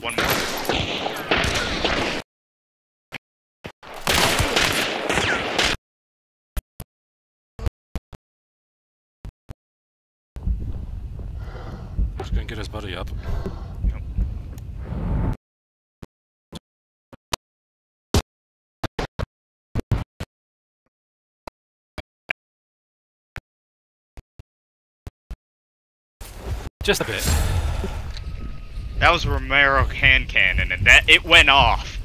One more. Just gonna get his buddy up. Just a bit. That was Romero hand cannon, and that it went off.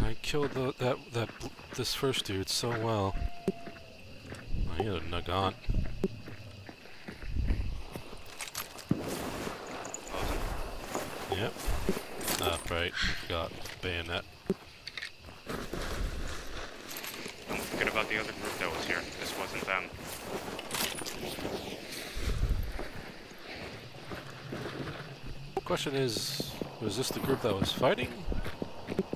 I killed the, that that this first dude so well. He had a Nagant. Yep. Right. Forgot. Bayonet. Don't forget about the other group that was here. This wasn't them. Question is, was this the group that was fighting?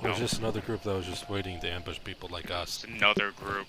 Or was No. this another group that was just waiting to ambush people like us? It's another group.